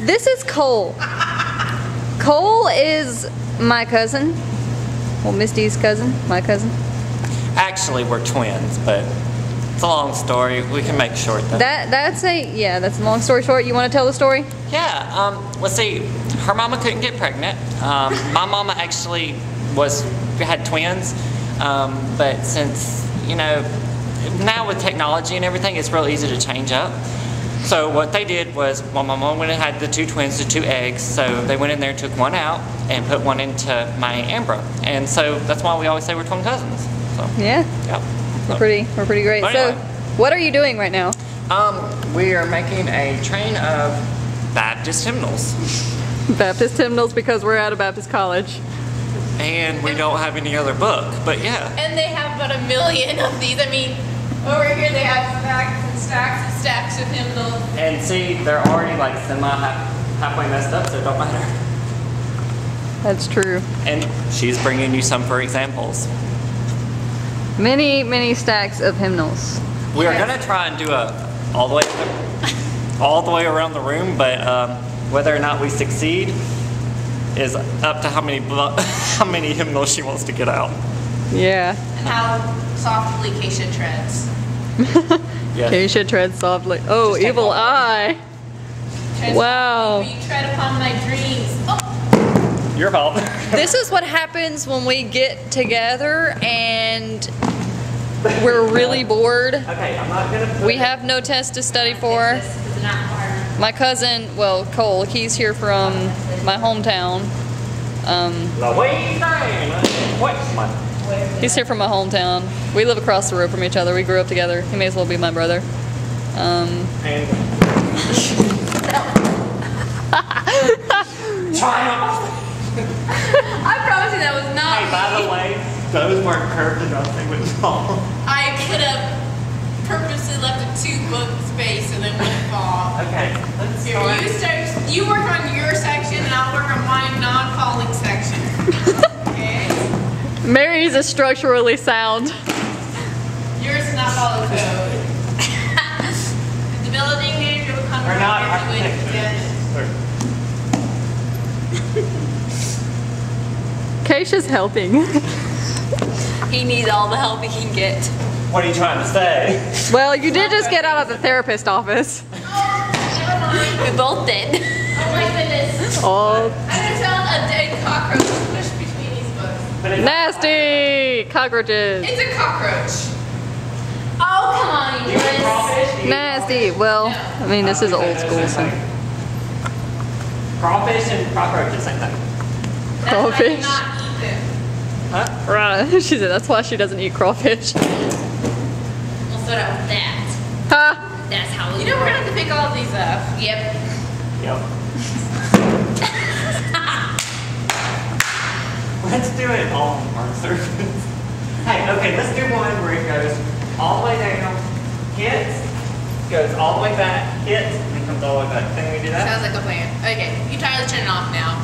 This is Cole. Cole is my cousin. Well, Misty's cousin, my cousin. Actually, we're twins, but it's a long story. We can make short though. That that's a yeah. That's a long story short. You want to tell the story? Yeah, um, let's see. Her mama couldn't get pregnant. Um, my mama actually was had twins, um, but since you know now with technology and everything, it's real easy to change up. So what they did was, well, my mom went and had the two twins, the two eggs. So they went in there, took one out, and put one into my Ambra, and so that's why we always say we're twin cousins. So Yeah, yeah. we're pretty we're pretty great. But So, what are you doing right now? Um, we are making a train of Baptist hymnals. Baptist hymnals because we're out of Baptist college. And we don't have any other book, but yeah. And they have about a million of these. I mean, over here they have stacks and stacks and stacks of hymnals. And see, they're already like semi halfway messed up, so it don't matter. That's true. And she's bringing you some for examples. Many many stacks of hymnals. We are gonna try and do a all the way all the way around the room, but um, whether or not we succeed is up to how many how many hymnals she wants to get out. Yeah. And how softly Keisha treads. Yeah. Okay, you should tread softly. Oh, Just evil eye. Wow. softly, You tread upon my dreams. Oh, Your fault. This is what happens when we get together and we're really bored. okay, I'm not gonna. We have no test to study for. this is not. My cousin, well, Cole, he's here from my hometown. Um, Louisiana. What? My- he's here from my hometown. We live across the road from each other. We grew up together. He may as well be my brother. Um, And I promise you that was not Hey, by me. the way, those weren't curved enough. They would fall. I could have purposely left a two book space and then wouldn't fall. Okay, let's Here, start. you start. You work on your section, and I'll work on my non-falling section. Okay. Mary's is structurally sound. Yours does not follow code. the building manager will come Or around not every week. architecture. Keisha's helping. He needs all the help he can get. What are you trying to say? well, you did just get out of the therapist office. We both did. Oh my goodness. Oh, I just found a dead cockroach nasty cockroaches. It's a cockroach. Oh, come on, you You guys. crawfish? Do you eat Nasty. Well, I mean, this is old school, so. Crawfish and cockroaches, same thing. That's why Crawfish. you not eat them. Huh? Right. She said that's why she doesn't eat crawfish. We'll start out with that. Huh? That's how You know we're gonna have to pick all of these up. Yep. Yep. let's do it all on surface. Hey, okay, let's do one where it goes all the way down, hits, goes all the way back, hits, and comes all the way back. Think we do that? Sounds like a plan. Okay, you try to turn it off now.